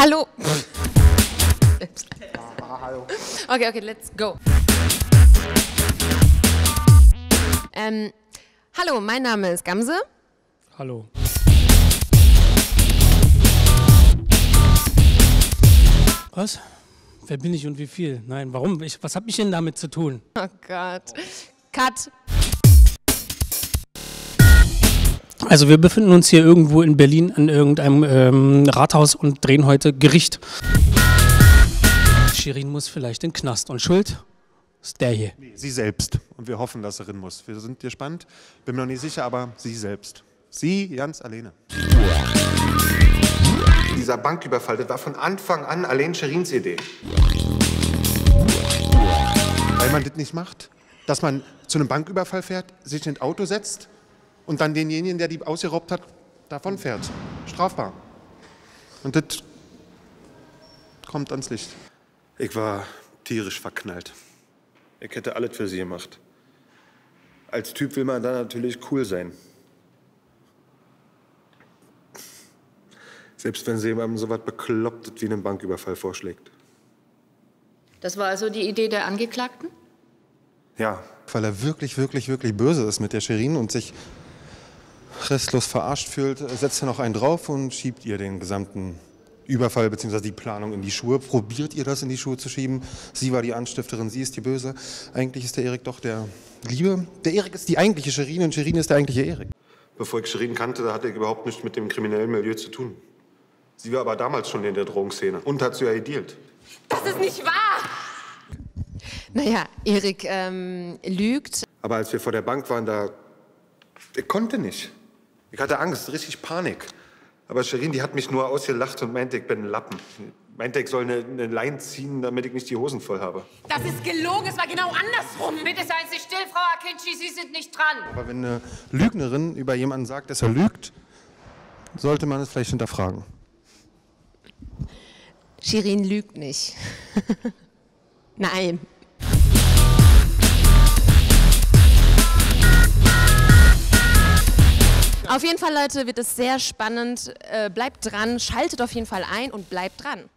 Hallo. Okay, okay, let's go. Ähm, hallo, mein Name ist Gamse. Hallo. Was? Wer bin ich und wie viel? Nein, warum? Ich, was habe ich denn damit zu tun? Oh Gott. Cut. Also wir befinden uns hier irgendwo in Berlin an irgendeinem ähm, Rathaus und drehen heute Gericht. Shirin muss vielleicht in den Knast und Schuld ist der hier. Nee, sie selbst. Und wir hoffen, dass sie rein muss. Wir sind gespannt. Bin mir noch nicht sicher, aber sie selbst. Sie ganz alleine. Dieser Banküberfall, das war von Anfang an allein Scherins Idee. Weil man das nicht macht. Dass man zu einem Banküberfall fährt, sich in ein Auto setzt und dann denjenigen, der die ausgeraubt hat, davon fährt. Strafbar. Und das kommt ans Licht. Ich war tierisch verknallt. Ich hätte alles für sie gemacht. Als Typ will man dann natürlich cool sein. Selbst wenn sie jemandem so was Beklopptes wie einen Banküberfall vorschlägt. Das war also die Idee der Angeklagten? Ja, Weil er wirklich, wirklich, wirklich böse ist mit der Shirin und sich restlos verarscht fühlt, setzt er noch einen drauf und schiebt ihr den gesamten Überfall bzw. die Planung in die Schuhe. Probiert ihr das in die Schuhe zu schieben? Sie war die Anstifterin, sie ist die Böse. Eigentlich ist der Erik doch der Liebe. Der Erik ist die eigentliche Shirin und Shirin ist der eigentliche Erik. bevor ich Shirin kannte, da hatte ich überhaupt nichts mit dem kriminellen Milieu zu tun. Sie war aber damals schon in der Drogenszene und hat so ja gedealt. Das ist nicht wahr! Naja, Erik ähm, lügt. Aber als wir vor der Bank waren, da. Ich konnte nicht. Ich hatte Angst, richtig Panik. Aber Sherin, die hat mich nur ausgelacht und meinte, ich bin ein Lappen. Meinte, ich soll eine, eine Leine ziehen, damit ich nicht die Hosen voll habe. Das ist gelogen, es war genau andersrum. Bitte seien Sie still, Frau Akinci, Sie sind nicht dran. Aber wenn eine Lügnerin über jemanden sagt, dass er lügt, sollte man es vielleicht hinterfragen. Shirin lügt nicht. Nein. Auf jeden Fall, Leute, wird es sehr spannend. Äh, bleibt dran, schaltet auf jeden Fall ein und bleibt dran.